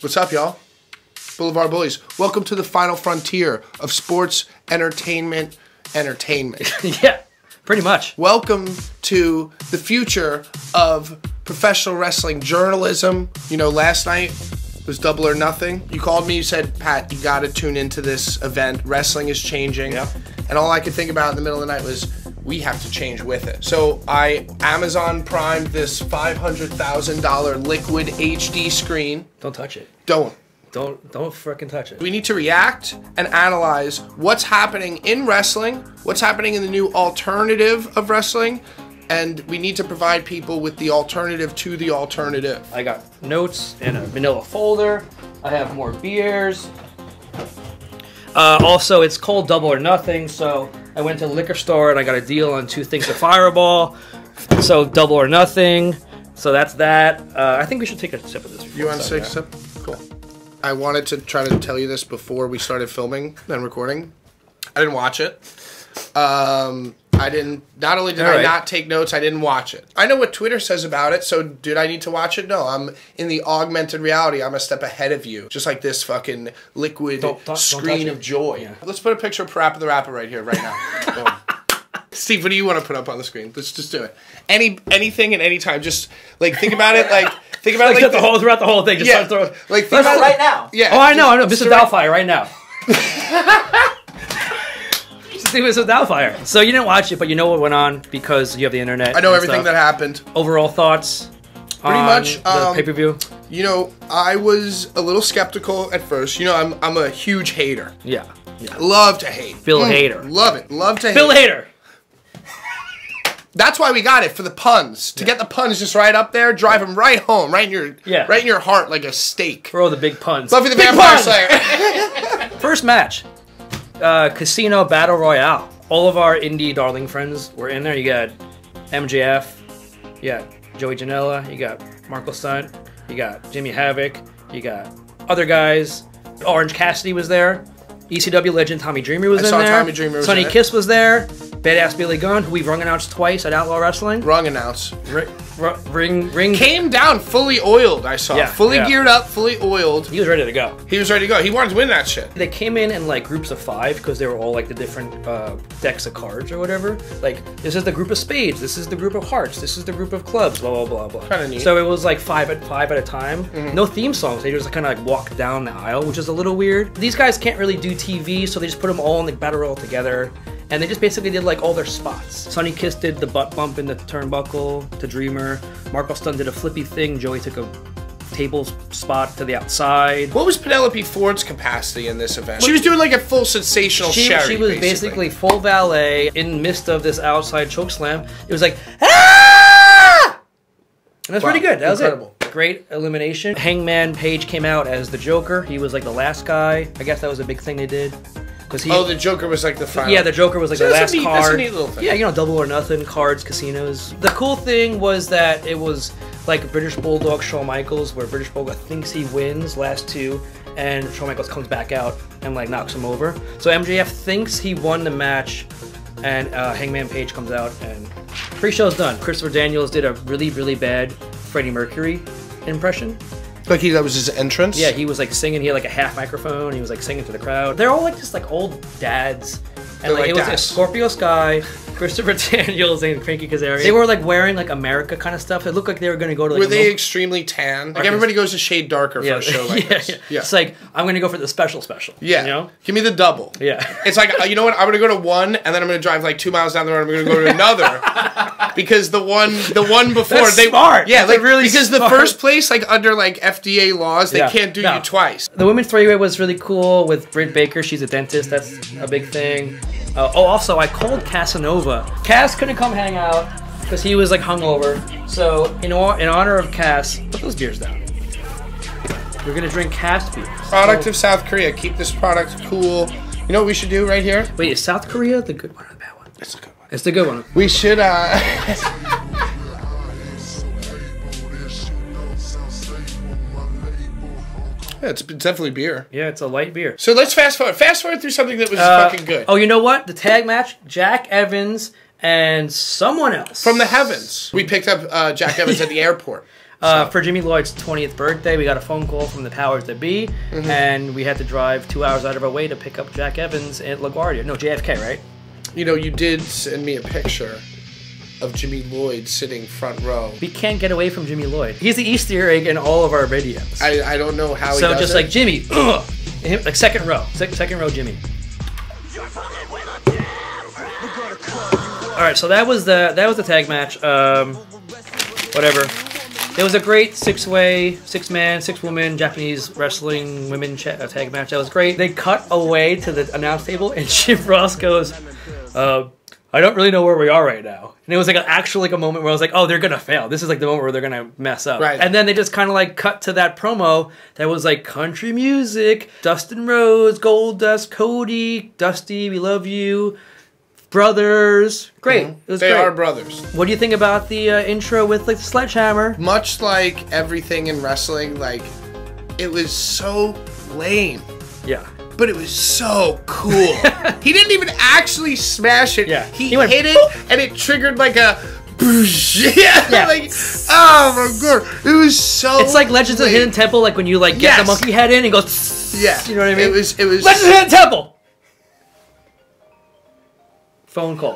What's up, y'all? Boulevard Bullies. Welcome to the final frontier of sports entertainment entertainment. yeah, pretty much. Welcome to the future of professional wrestling journalism. You know, last night was double or nothing. You called me, you said, Pat, you got to tune into this event. Wrestling is changing. Yeah. And all I could think about in the middle of the night was, we have to change with it. So I Amazon primed this $500,000 liquid HD screen. Don't touch it. Don't. Don't don't freaking touch it. We need to react and analyze what's happening in wrestling, what's happening in the new alternative of wrestling, and we need to provide people with the alternative to the alternative. I got notes in a vanilla folder. I have more beers. Uh, also, it's cold double or nothing, so I went to the liquor store and I got a deal on two things of Fireball. So double or nothing. So that's that. Uh, I think we should take a sip of this. You want to take a sip? Cool. I wanted to try to tell you this before we started filming and recording. I didn't watch it. Um, I didn't. Not only did All I right. not take notes, I didn't watch it. I know what Twitter says about it. So did I need to watch it? No. I'm in the augmented reality. I'm a step ahead of you, just like this fucking liquid Don't- don't- don't screen of joy. Yeah. Let's put a picture of Parappa the Rapper right here, right now. Steve, what do you want to put up on the screen? Let's just do it. Any anything at any time. Just like think about it. Like think about Like, it like the whole throughout the whole thing. Just yeah, start throwing. like think Let's- about right now. Yeah. Oh, I know, I know. Mr. direct- Doubtfire right now. See Mr. Doubtfire. So you didn't watch it, but you know what went on because you have the internet. I know everything that happened. Overall thoughts. Pretty on much, the um, pay per view. You know, I was a little skeptical at first. You know, I'm I'm a huge hater. Yeah. yeah. Love to hate. Mm, Bill Hader. Love it. Love to Bill hate. Hader. That's why we got it for the puns. To get the puns just right up there, drive them right home, right in your Yeah. right in your heart like a stake. Throw the big puns. Buffy the Big Vampire pun! Slayer. First match. Uh, Casino Battle Royale. All of our indie darling friends were in there. You got MJF. You got Joey Janela. You got Marco Stunt. You got Jimmy Havoc. You got other guys. Orange Cassidy was there. ECW legend Tommy Dreamer was I in saw there. Tommy Dreamer was Sonny in it. Kiss was there. Badass Billy Gunn, who we've rung announced twice at Outlaw Wrestling. Wrong announce. Ri- ri- ring, ring. Came down fully oiled. I saw. Yeah, fully yeah. geared up, fully oiled. He was ready to go. He was ready to go. He wanted to win that shit. They came in in like groups of five because they were all like the different uh, decks of cards or whatever. Like this is the group of spades, this is the group of hearts, this is the group of clubs, blah blah blah blah. Kinda neat. Mm-hmm. So it was like five at five at a time. No theme songs. They just kind of like walk down the aisle, which is a little weird. These guys can't really do TV, so they just put them all in the battle royal together. And they just basically did like all their spots. Sonny Kiss did the butt bump in the turnbuckle to Dreamer. Marco Stunt did a flippy thing. Joey took a table spot to the outside. What was Penelope Ford's capacity in this event? She was doing like a full sensational she, Sherri. she was basically. basically full valet in midst of this outside choke slam. It was like ah! And that's Wow, pretty good. That was incredible. it. Great elimination. Hangman Page came out as the Joker. He was like the last guy. I guess that was a big thing they did. Because he Oh, the Joker was like the final. yeah, the Joker was like So the last neat- card. Yeah, you know, double or nothing cards, casinos. The cool thing was that it was like British Bulldog Shawn Michaels, where British Bulldog thinks he wins last two, and Shawn Michaels comes back out and like knocks him over. So MJF thinks he won the match, and uh, Hangman Page comes out and pre-show's done. Christopher Daniels did a really really bad Freddie Mercury impression. Like he, that was his entrance. Yeah, he was like singing. He had like a half microphone. He was like singing to the crowd. They're all like just like old dads. And like, like it was dads. a Scorpio Sky, Christopher Daniels, and Frankie Kazarian. They were like wearing like America kind of stuff. It looked like they were going to go to like Were they local- extremely tan? Like Okay. everybody goes a shade darker for a show like yeah, this. yeah. Yeah. It's like I'm going to go for the special special. yeah. You know? Give me the double. Yeah. It's like uh, you know what? I'm gonna go to one, and then I'm gonna drive like two miles down the road. And I'm gonna go to another because the one, the one before That's they smart. Yeah, That's like really because the first place, like under like FDA laws, they Yeah. can't do No. you twice. The women's three way was really cool with Britt Baker. She's a dentist. That's a big thing. Uh, oh, also, I called Casanova. Cass couldn't come hang out because he was like hungover. So, in, or- in honor of Cass, put those beers down. We're gonna drink Cass beers. Product So- of South Korea. Keep this product cool. You know what we should do right here? Wait, is South Korea the good one or the bad one? It's a good one. It's the good one. We should. uh it's definitely beer. Yeah, it's a light beer. So let's fast forward. Fast forward through something that was Uh, fucking good. Oh, you know what? The tag match: Jack Evans and someone else From the heavens. We picked up uh, Jack Evans at the airport. Uh, for Jimmy Lloyd's 20th birthday, we got a phone call from the powers that be, Mm-hmm. and we had to drive two hours out of our way to pick up Jack Evans at LaGuardia. No, JFK, right? You know, you did send me a picture of Jimmy Lloyd sitting front row. We can't get away from Jimmy Lloyd. He's the Easter egg in all of our videos. I, I don't know how he so just it. like Jimmy, ugh, him- like second row, sec- second row Jimmy. All right, so that was the that was the tag match. Um, whatever. It was a great six-way, six-man, six-woman Japanese wrestling women uh, tag match. That was great. They cut away to the announce table, and Jim Ross goes, uh, "I don't really know where we are right now." And it was like an actual like a moment where I was like, "Oh, they're gonna fail. This is like the moment where they're gonna mess up." Right. And then they just kind of like cut to that promo that was like country music, Dustin Rhodes, Gold Dust, Cody, Dusty, we love you, brothers. Great. It was they great. are brothers. What do you think about the uh, intro with like the sledgehammer? Much like everything in wrestling, like it was so lame, Yeah. But it was so cool. he didn't even actually smash it. Yeah. He, He went hit it, and it triggered like a. yeah, Yeah. like oh my god, it was so. It's like Legends of the. Hidden Temple, like when you like get Yes. the monkey head in and goes. Yeah, You know what I mean? It was. It was. Legends of the Hidden Temple. Phone call.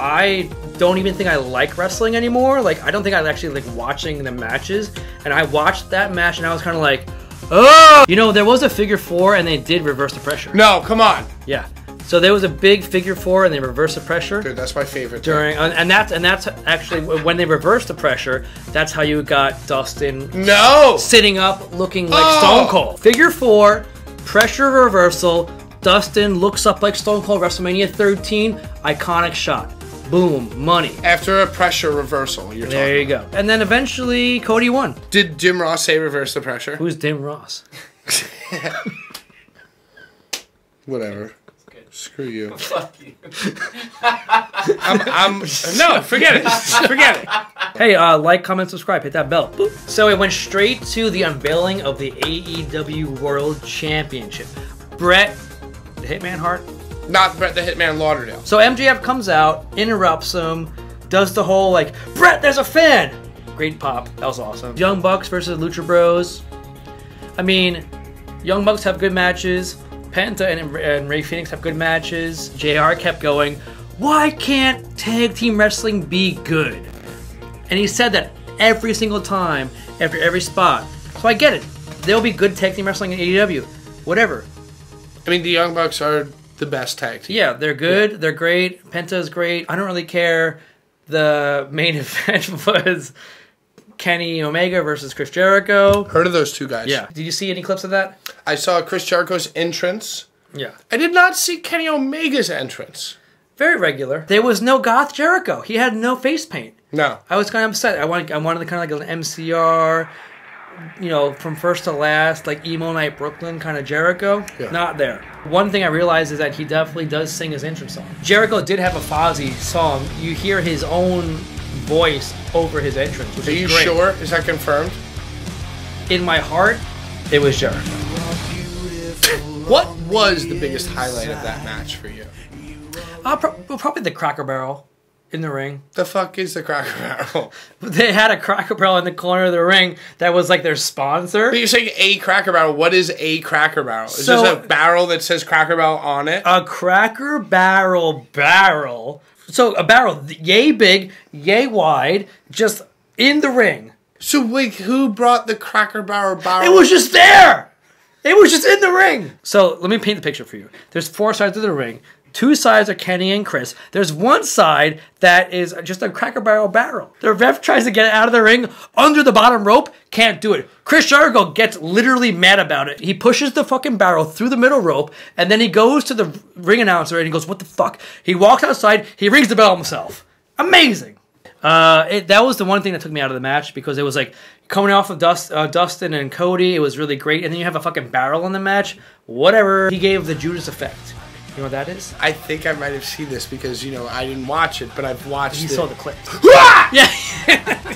I don't even think I like wrestling anymore. Like I don't think I actually like watching the matches. And I watched that match and I was kind of like, oh, you know, there was a figure four and they did reverse the pressure. No, come on, Yeah. So there was a big figure four and they reversed the pressure. dude. That's my favorite. thing. during and and that's and that's actually when they reversed the pressure that's how you got dustin No. sitting up looking like Oh. stone cold figure four pressure reversal dustin looks up like stone cold wrestlemania 13 iconic shot boom money After a pressure reversal, you're there talking. you go and then eventually cody won Did Jim Ross say reverse the pressure? who's dim ross Whatever. Screw you. I'm, I'm no, forget it. Forget it. Hey, uh, like, comment, subscribe, hit that bell. Boop. So it went straight to the unveiling of the AEW World Championship. Bret, the Hitman Hart. Not Brett the Hitman Lauderdale. So MJF comes out, interrupts him, does the whole like, Bret, there's a fan. Great pop. That was awesome. Young Bucks versus Lucha Bros. I mean, Young Bucks have good matches. Penta and, and Rey Fenix have good matches. JR kept going, why can't tag team wrestling be good? And he said that every single time after every spot. So I get it. There'll be good tag team wrestling in AEW. Whatever. I mean, the Young Bucks are the best tag team. Yeah, they're good. They're great. Penta's great. I don't really care. The main event was Kenny Omega versus Chris Jericho. Heard of those two guys? Yeah. Did you see any clips of that? I saw Chris Jericho's entrance. Yeah. I did not see Kenny Omega's entrance. Very regular. There was no goth Jericho. He had no face paint. No. I was kind of upset. I wanted, I wanted kind of like an MCR, you know, from first to last, like emo night Brooklyn kind of Jericho. Yeah. Not there. One thing I realized is that he definitely does sing his entrance song. Jericho did have a Fozzy song. You hear his own voice over his entrance, which Are you great. sure? Is that confirmed? In my heart, it was Jericho. What was the biggest highlight of that match for you? Uh, pro- probably the Cracker Barrel in the ring. The fuck is the Cracker Barrel? They had a Cracker Barrel in the corner of the ring that was like their sponsor. But you're saying a Cracker Barrel. What is a Cracker Barrel? Is So- just a barrel that says Cracker Barrel on it? a Cracker Barrel barrel. So a barrel yay big, yay wide, just in the ring. so, like, who brought the Cracker Barrel barrel? It was just there. It was just in the ring. So let me paint the picture for you. There's four sides of the ring. Two sides are Kenny and Chris. There's one side that is just a Cracker Barrel barrel. The ref tries to get it out of the ring under the bottom rope, can't do it. Chris Jericho gets literally mad about it. He pushes the fucking barrel through the middle rope, and then he goes to the ring announcer and he goes, "What the fuck?" He walks outside. He rings the bell himself. Amazing. Uh, it, that was the one thing that took me out of the match because it was like coming off of Dust, uh, Dustin and Cody. It was really great, and then you have a fucking barrel in the match. Whatever. He gave the Judas effect. You know what that is? I think I might have seen this because, you know, I didn't watch it, but I've watched You it. saw the clip. Ah! Yeah.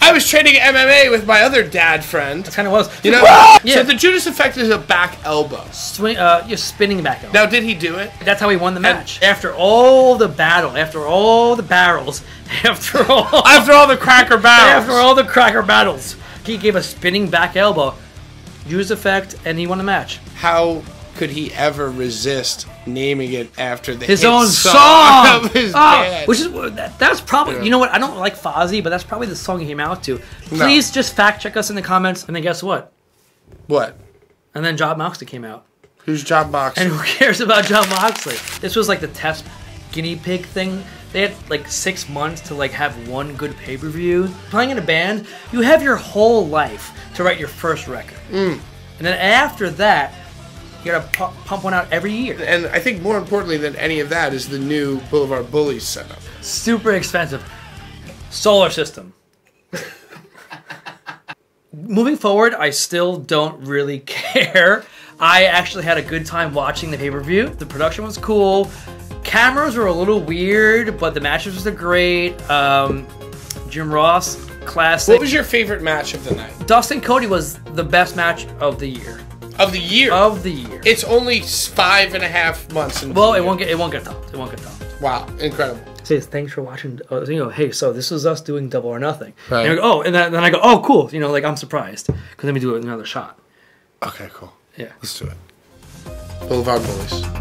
I was training MMA with my other dad friend. It kind of was. You know, Yeah. so the Judas effect is a back elbow. Swing, uh, you're spinning back elbow. Now, did he do it? That's how he won the match. After all the battle, after all the barrels, after all, After all the cracker battles, after all the cracker battles, he gave a spinning back elbow, Judas effect, and he won the match. How could he ever resist naming it after the His own song, song, his Ah, which is that, that's probably Yeah. you know what I don't like Fozzy, but that's probably the song he came out to. Please just fact check us in the comments, and then guess what? what? And then Jon Moxley came out. Who's Jon Moxley? And who cares about Jon Moxley? This was like the test guinea pig thing. They had like six months to like have one good pay per view. Playing in a band, you have your whole life to write your first record, Mm. and then after that, you gotta pu- pump one out every year. and I think more importantly than any of that is the new Boulevard Bullies setup. Super expensive. Solar system. Moving forward, I still don't really care. I actually had a good time watching the pay per view. The production was cool. Cameras were a little weird, but the matches were great. Um, Jim Ross, classic. What was your favorite match of the night? Dustin Cody was the best match of the year. Of the year? Of the year. it's only five and a half months. Into well, the it year. won't get it won't get topped. It won't get topped. Wow, incredible. says thanks for watching. Uh, you know, hey, so this is us doing double or nothing. Right. And I go, oh, and then, then I go, oh, cool. You know, like I'm surprised because let me do it another shot. Okay, cool. Yeah. Let's do it. Boulevard Bullies.